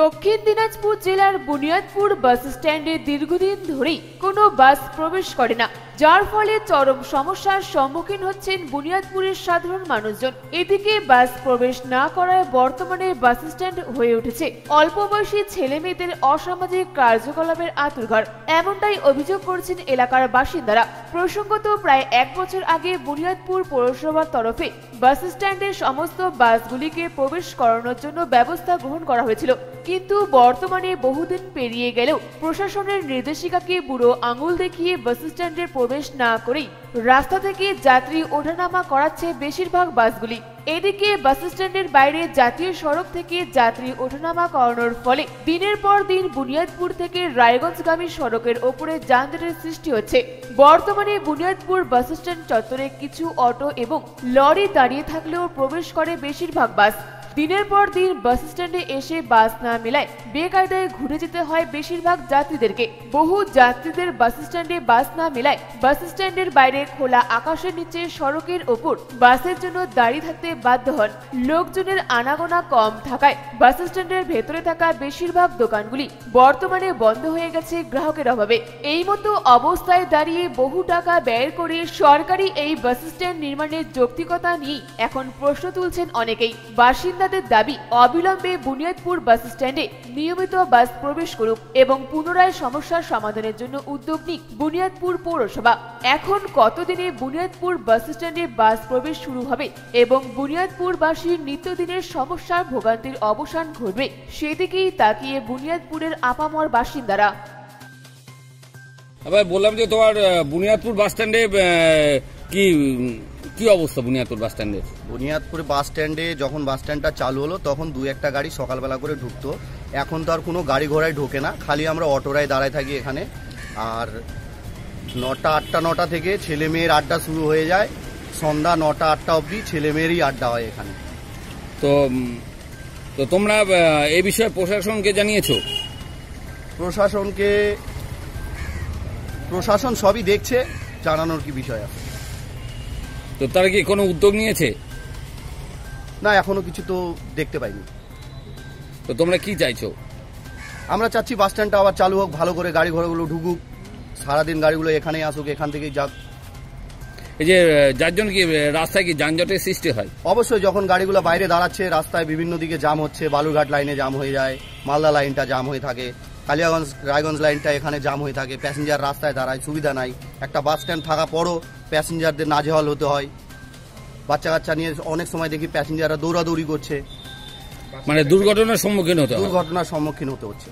দক্ষিণ দিনাজপুর জেলার বুনিয়াদপুর বাস স্ট্যান্ডে দীর্ঘদিন ধরেই কোনো বাস প্রবেশ করে না, যার ফলে চরম সমস্যার সম্মুখীন হচ্ছেন বুনিয়াদপুরের সাধারণ মানুষজন। এদিকে বাস প্রবেশ না করায় বর্তমানে বাস স্ট্যান্ড হয়ে উঠেছে। অল্প বয়সী ছেলে মেয়েদের অসামাজিক কার্যকলাপের আতুরঘর এমনটাই অভিযোগ করছেন এলাকার বাসিন্দারা। প্রসঙ্গত প্রায় এক বছর আগে বুনিয়াদপুর পৌরসভার তরফে বাস স্ট্যান্ডের সমস্ত বাসগুলিকে প্রবেশ করানোর জন্য ব্যবস্থা গ্রহণ করা হয়েছিল। কিন্তু বর্তমানে বহুদিন পেরিয়ে গেলেও প্রশাসনের নির্দেশিকাকে বুড়ো আঙুল দেখিয়ে বাস স্ট্যান্ডে প্রবেশ না করেই রাস্তা থেকে যাত্রী ওঠানামা করাচ্ছে বেশিরভাগ বাসগুলি। এদিকে বাস স্ট্যান্ডের বাইরে জাতীয় সড়ক থেকে যাত্রী ওঠানামা করানোর ফলে দিনের পর দিন বুনিয়াদপুর থেকে রায়গঞ্জগামী সড়কের ওপরে যানজটের সৃষ্টি হচ্ছে। বর্তমানে বুনিয়াদপুর বাস স্ট্যান্ড চত্বরে কিছু অটো এবং লরি দাঁড়িয়ে থাকলেও প্রবেশ করে বেশিরভাগ বাস। দিনের পর দিন বাস স্ট্যান্ডে এসে বাস না মেলায় বেকায়দায় ঘুরে যেতে হয় বেশিরভাগ যাত্রীদেরকে। বহু যাত্রীদের বাস স্ট্যান্ডে বাস না মেলায় বাস স্ট্যান্ডের বাইরে খোলা আকাশের নিচে সড়কের ওপর বাসের জন্য দাঁড়িয়ে থাকতে বাধ্য হন। লোকজনের আনাগোনা কম থাকায় বাস স্ট্যান্ডের ভেতরে থাকা বেশিরভাগ দোকানগুলি বর্তমানে বন্ধ হয়ে গেছে গ্রাহকের অভাবে। এই মতো অবস্থায় দাঁড়িয়ে বহু টাকা ব্যয় করে সরকারি এই বাস স্ট্যান্ড নির্মাণের যৌক্তিকতা নিয়ে এখন প্রশ্ন তুলছেন অনেকেই। বাসিন্দাদের দাবি অবিলম্বে বুনিয়াদপুর বাস স্ট্যান্ডে নিয়মিত বাস প্রবেশ করুক এবং পুনরায় সমস্যার সমাধানের জন্য উদ্যোগ নিক বুনিয়াদপুর পৌরসভা। এখন কতদিনে বুনিয়াদপুর বাস স্ট্যান্ডে বাস প্রবেশ শুরু হবে এবং বুনিয়াদপুরবাসীর নিত্যদিনের সমস্যার ভোগান্তির অবসান ঘটবে সেদিকেই তাকিয়ে বুনিয়াদপুরের আপামর বাসিন্দারা। আবার বললাম যে তোমার বুনিয়াদপুর বাস স্ট্যান্ডে কি কি অবস্থা বুনিয়াদপুর বাস স্ট্যান্ডের বুনিয়াদপুর বাস স্ট্যান্ডে যখন বাস স্ট্যান্ডটা চালু হলো তখন দু একটা গাড়ি সকালবেলা করে ঢুকতো। এখন তো আর কোনো গাড়ি ঘোড়ায় ঢোকে না খালি আমরা অটোরায় দাঁড়ায় থাকি এখানে। আর নটা আটটা নটা থেকে ছেলে মেয়ের আড্ডা শুরু হয়ে যায়। সন্ধ্যা নটা আটটা অবধি ছেলে মেয়েরই আড্ডা হয় এখানে। তো তো তোমরা এ বিষয়ে প্রশাসনকে জানিয়েছো? প্রশাসনকে প্রশাসন সবই দেখছে জানানোর কি বিষয় আছে? তো তারা কি কোনো উদ্যোগ নিয়েছে? না এখনও কিছু তো দেখতে পাইনি। তো তোমরা কি চাইছো? আমরা চাচ্ছি বাস স্ট্যান্ডটা আবার চালু হোক ভালো করে গাড়ি ঘোড়াগুলো ঢুকুক সারাদিন গাড়িগুলো এখানেই আসুক এখান থেকেই যাক। এই যে যার জন্য কি রাস্তায় কি যানজটের সৃষ্টি হয়? অবশ্যই যখন গাড়িগুলো বাইরে দাঁড়াচ্ছে রাস্তায় বিভিন্ন দিকে জাম হচ্ছে বালুরঘাট লাইনে জাম হয়ে যায় মালদা লাইনটা জাম হয়ে থাকে। কালিয়াগঞ্জ রায়গঞ্জ লাইনটা এখানে জাম হয়ে থাকে। প্যাসেঞ্জার রাস্তায় দাঁড়ায় সুবিধা নাই। একটা বাস স্ট্যান্ড থাকা পরও প্যাসেঞ্জারদের নাজেহাল হতে হয়। বাচ্চা কাচ্চা নিয়ে অনেক সময় দেখি প্যাসেঞ্জাররা দৌড়াদৌড়ি করছে। মানে দুর্ঘটনার সম্মুখীন হতে হয়। দুর্ঘটনার সম্মুখীন হতে হচ্ছে।